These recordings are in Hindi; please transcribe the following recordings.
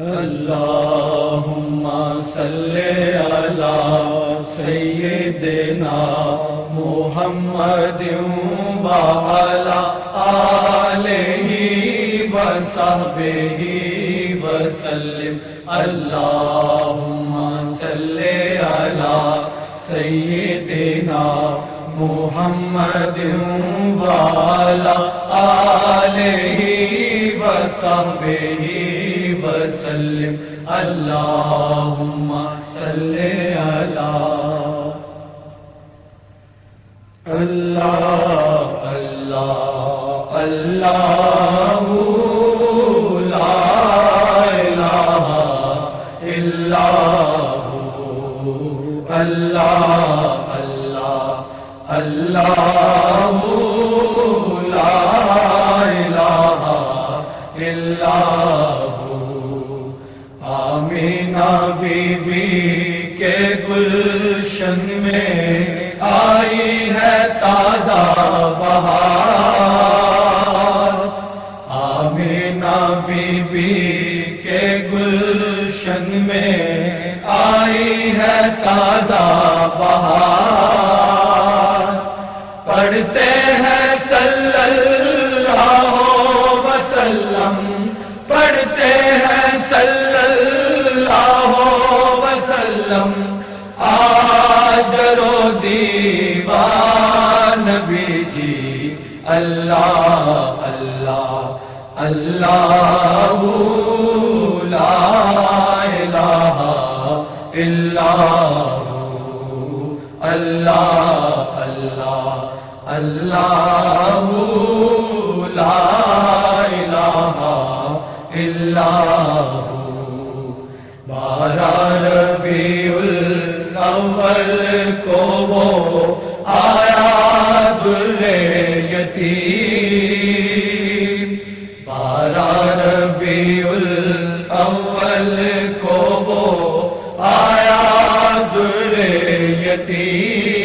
अल्लाहुम्मा सल्ले अला सय्यिदिना मुहम्मदिन व अला आलिहि व सहबिहि व सल्लिम। अल्लाहुम्मा सल्ले अला सय्यिदिना मुहम्मदिन व अला आलिहि व सहबिहि वसल्लम अल्लाहुम्मा सल्ले अला अल्लाह अल्लाह अल्लाह में आई है ताज़ा बहार। पढ़ते हैं सल्लल्लाहु वसल्लम। पढ़ते हैं सल्लल्लाहु वसल्लम। आज रो दीवान बीजी अल्लाह अल्लाह अल्लाह अल्लाह ला इलाहा इल्लाहु। बारह रबीउल अव्वल को वो आया दुर्रे यतीम बारह रबीउल अव्वल को वो आया दुर्रे यतीम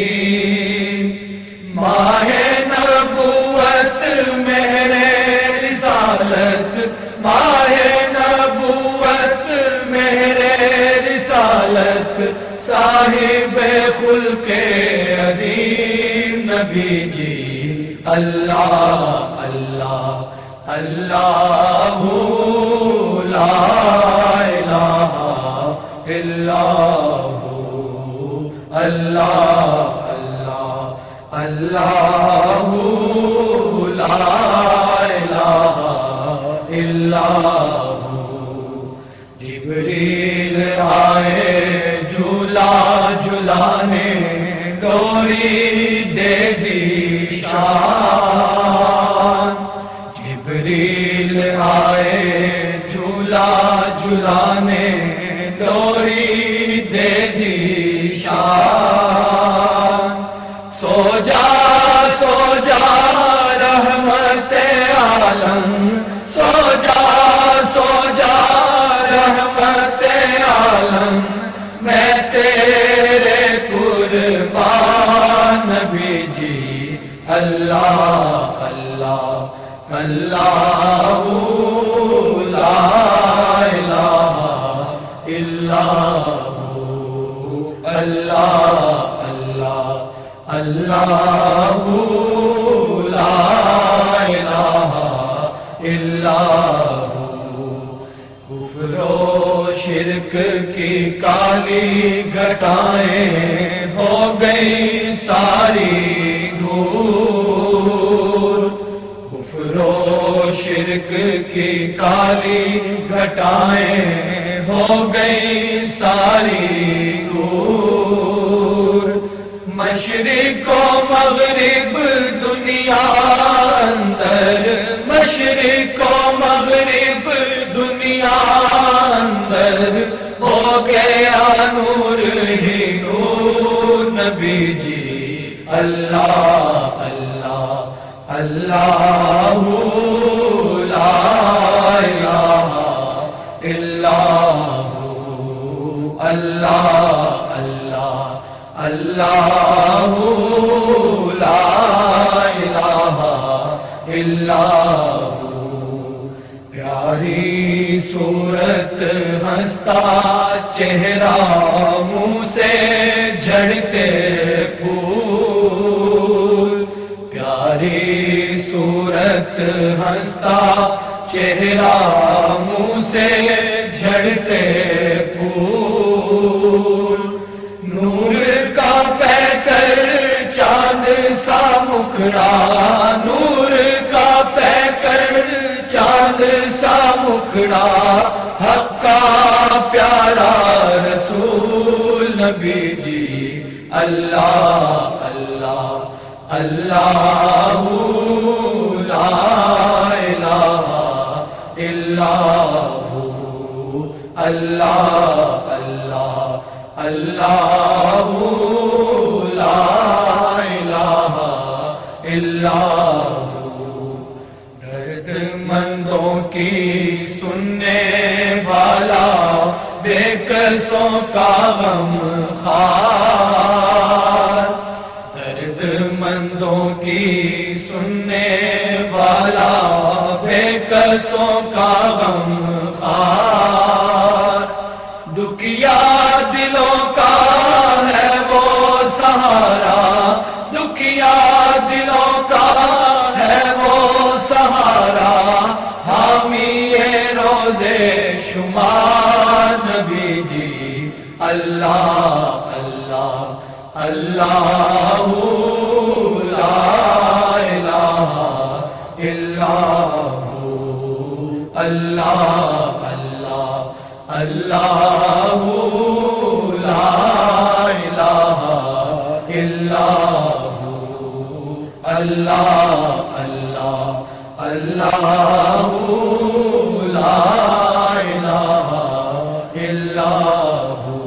साहिब खुल के अजीम नबी जी अल्लाह अल्लाह अल्लाह ला इलाहा इल्लाहु अल्लाह अल्लाह डोरी देजी शान। जिब्रील आए झूला झुलाने डोरी शिरक की काली घटाएँ हो गई सारी। शिरक की काली घटाएँ हो गई सारी दूर। मशरिक, मगरिब दुनिया अंदर। मशरिक, मगरिब दुनिया अंदर। हो गया नूर ही नूर, नबी जी। अल्लाह अल्लाह अल्लाह। प्यारी सूरत हंसता, चेहरा मुँह से झड़ते फूल। प्यारी सूरत हंसता, चेहरा मुँह से झड़ते फूल। नूर का पैकर चाँद सा मुखड़ा मुखड़ा हक्का प्यारा रसूल नबी जी अल्लाह अल्लाह अल्लाह ला इलाहा इल्लाहु अल्लाह अल्लाह अल्लाह गम खार। दर्दमंदों की सुनने वाला बेकसों का गम खार। दुखिया दिलों का है वो सहारा। दुखिया दिलों का है वो सहारा। हामी ये रोज़े शुमार अल्लाह अल्लाह अल्लाह अल्लाह अल्लाह अल्लाह ला अल्लाह अल्लाह अल्लाह इल्लाहु